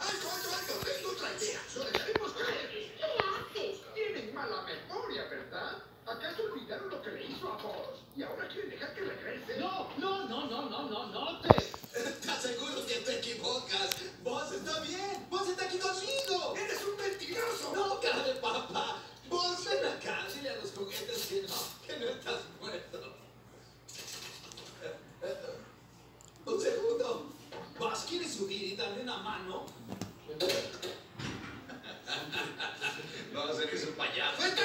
algo, algo, algo. Tengo otra idea. Lo dejaremos caer. ¿Qué haces? Tienen mala memoria, ¿verdad? ¿Acaso olvidaron lo que le hizo a vos? Y ahora quieren dejar que regrese. No, no, no, no, no, no, no te. Te aseguro que te equivocas. Vos está bien. Vos está aquí conmigo. ¡Eres un mentiroso! No, cara de papa. Vos ven acá, dile a los juguetes que no, que no estás muerto. Eh, eh, Un segundo. ¿Vas quieres subir y darle una mano? Que es un payaso. ¡Esto